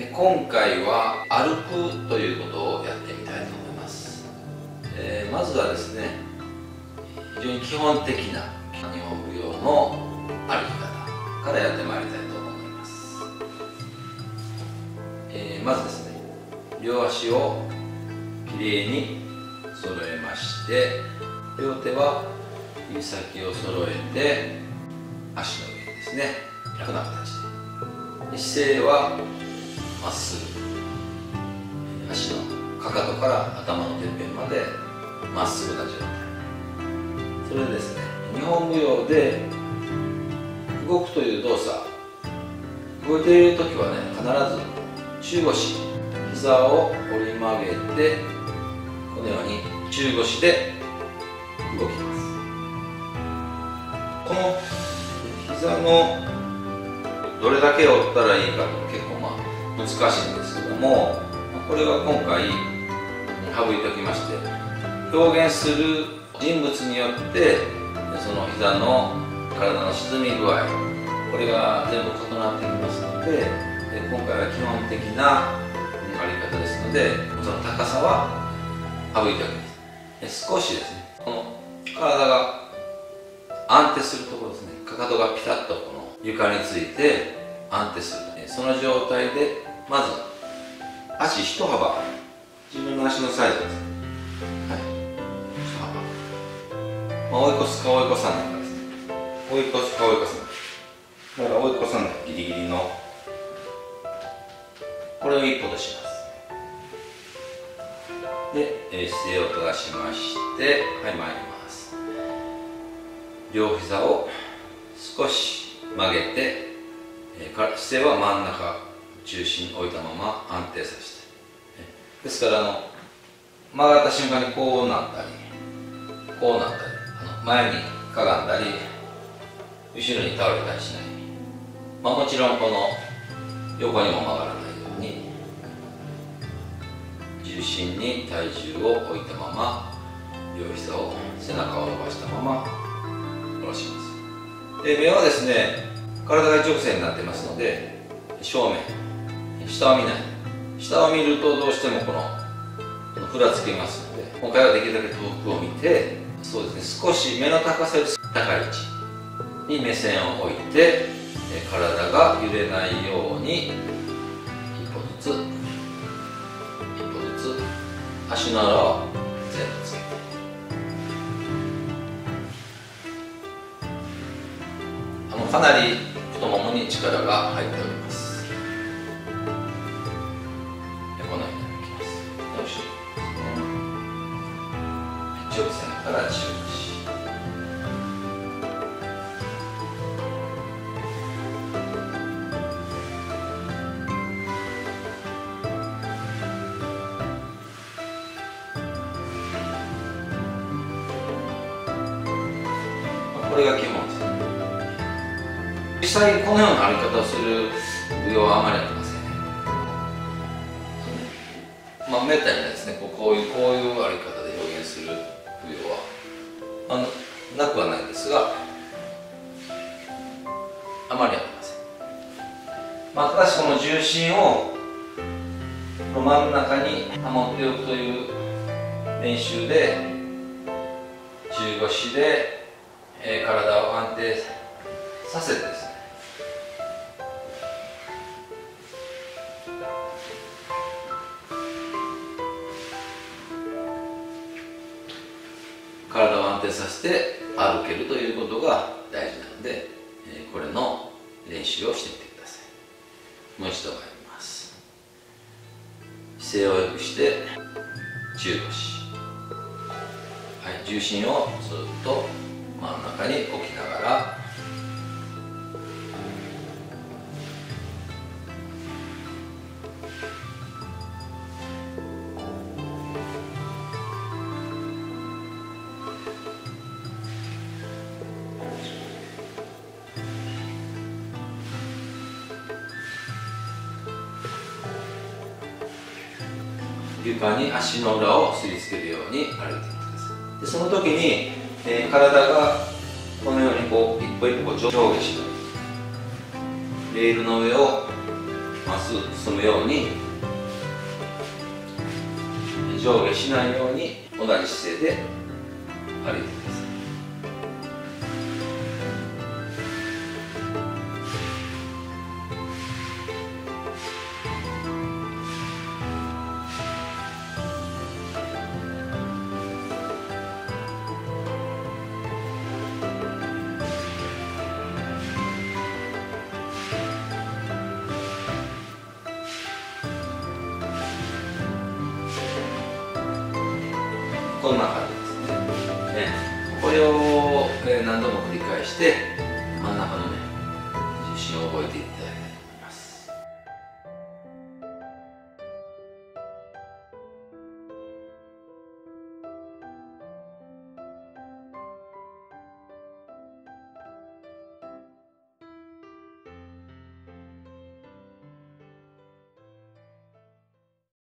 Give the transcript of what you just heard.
で今回は歩くということをやってみたいと思います、えー、まずはですね非常に基本的な日本舞踊の歩き方からやってまいりたいと思います、えー、まずですね両足をきれいに揃えまして両手は指先を揃えて足の上にですね楽な形で姿勢はまっすぐ足のかかとから頭のてっぺんまでまっすぐな状態それでですね日本舞踊で動くという動作動いている時はね必ず中腰膝を折り曲げてこのように中腰で動きます。この膝のどれだけ折ったらいいか結難しいんですけどもこれは今回省いておきまして表現する人物によってその膝の体の沈み具合これが全部異なってきますので今回は基本的なあり方ですのでその高さは省いておきます。少しですねこの体が安定するところですね。かかとがピタッとこの床について安定する。その状態でまず足一幅。自分の足のサイズ。ですはい。一幅、まあ、追い越すか追い越さないかですね。追い越すか追い越さない。だから追い越さない。ギリギリの。これを一歩とします。で、え姿勢を正しましてはい参ります。両膝を少し曲げて、え姿勢は真ん中。中心に置いたまま安定させて。ですからあの曲がった瞬間にこうなったりこうなったりあの前にかがんだり後ろに倒れたりしない、まあ、もちろんこの横にも曲がらないように重心に体重を置いたまま両膝を背中を伸ばしたまま下ろします。で目はですね体が一直線になってますので正面下を見ない。下を見るとどうしてもこのふらつきますので今回はできるだけ遠くを見てそうですね少し目の高さより高い位置に目線を置いて体が揺れないように一歩ずつ一歩ずつ足の裏を全部つけて。あのかなり太ももに力が入っております。から中腰これが基本です。実際このような歩き方をする舞踊はあまりありませんね。まあめったにですね。こういうこういう歩き方なくはないですがあまりありません、まあ、ただしこの重心をこの真ん中に保っておくという練習で中腰で、えー、体を安定させてですね体を安定させて歩けるということが大事なので、えこれの練習をしてみてください。もう一度参ります。姿勢を良くして中腰。はい重心をずっと真ん中に置きながら床に足の裏をすりつけるように歩いていきます。でその時に、えー、体がこのようにこう一歩一歩上下しないレールの上をまっすぐ進むように上下しないように同じ姿勢で歩いていきます。こんな感じですね。これを、何度も繰り返して真ん中のね重心を覚えていって。